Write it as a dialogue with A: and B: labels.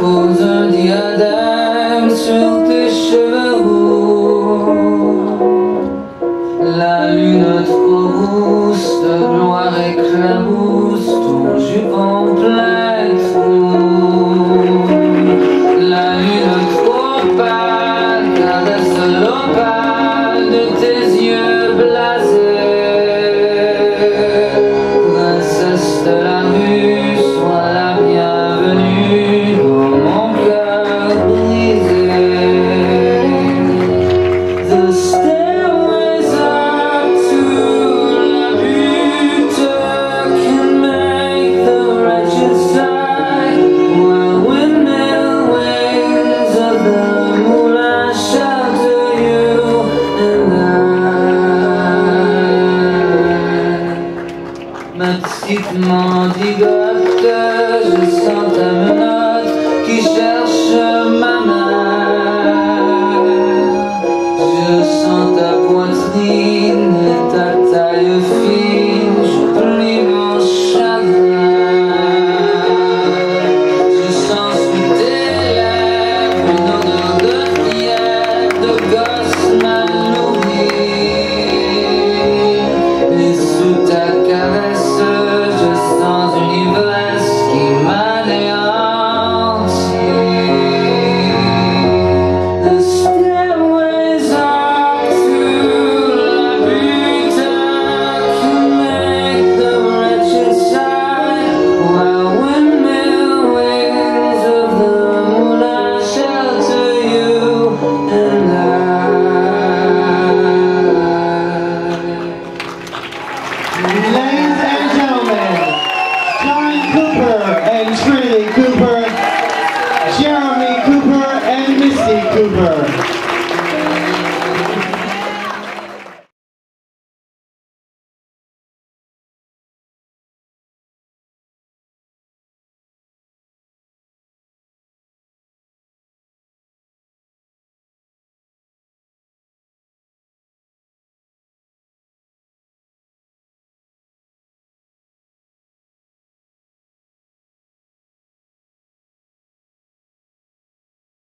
A: pose un diadème sur tes cheveux roux. La lune trop rousse te